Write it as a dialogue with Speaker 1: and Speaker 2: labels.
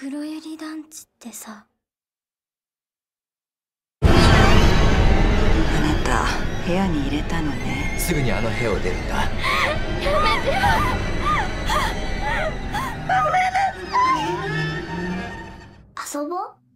Speaker 1: 黒百合団地ってさ。
Speaker 2: あなた部屋に入れたのね。
Speaker 3: すぐにあの部屋を出るんだ。
Speaker 1: 遊ぼう。